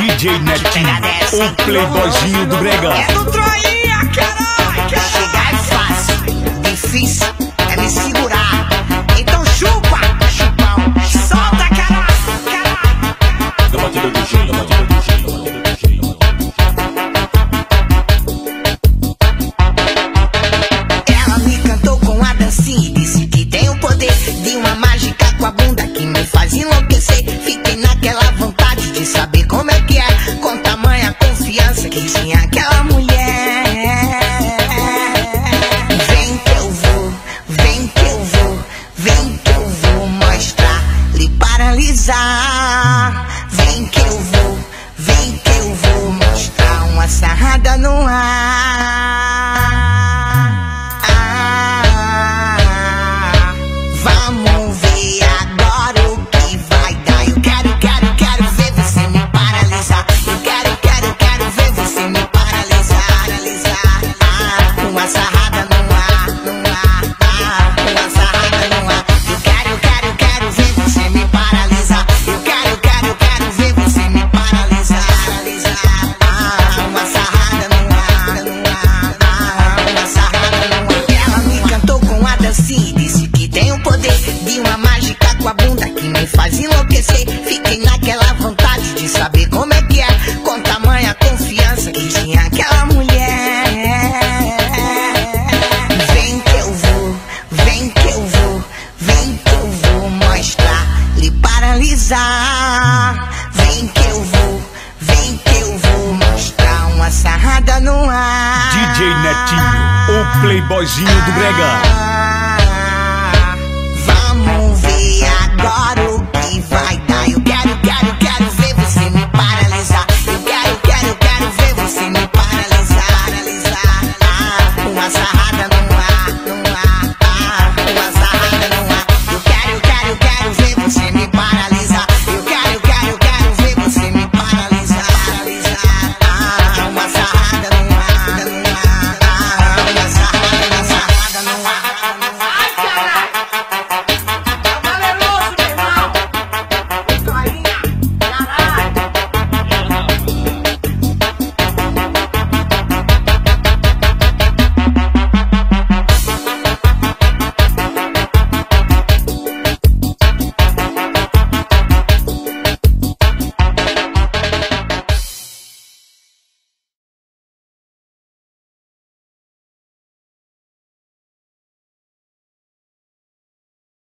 DJ Netinho, o playboyzinho do Bregão. É do aquela mulher. Vem que eu vou, vem que eu vou, vem que eu vou mostrar, lhe paralisar. lhe paralisar. Vem que eu vou, vem que eu vou mostrar uma sarrada no ar. DJ Netinho, o playboyzinho do brega.